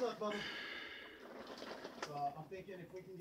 luck, Bubba. Uh, I'm thinking if we can get